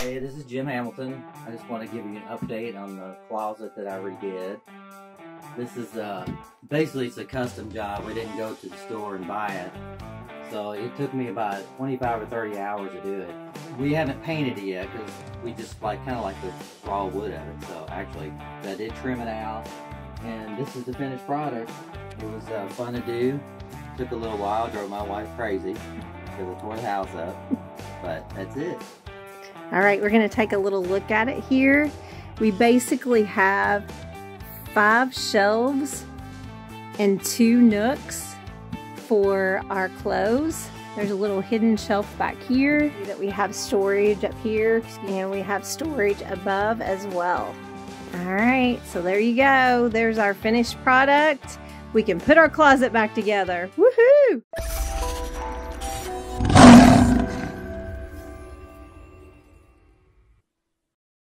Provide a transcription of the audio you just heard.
Hey, this is Jim Hamilton. I just want to give you an update on the closet that I redid. This is uh, basically it's a custom job. We didn't go to the store and buy it. So it took me about 25 or 30 hours to do it. We haven't painted it yet because we just like kind of like the raw wood of it. So actually, I did trim it out. And this is the finished product. It was uh, fun to do. Took a little while, drove my wife crazy because I tore the house up. But that's it. All right, we're gonna take a little look at it here. We basically have five shelves and two nooks for our clothes. There's a little hidden shelf back here that we have storage up here and we have storage above as well. All right, so there you go. There's our finished product. We can put our closet back together. Woohoo!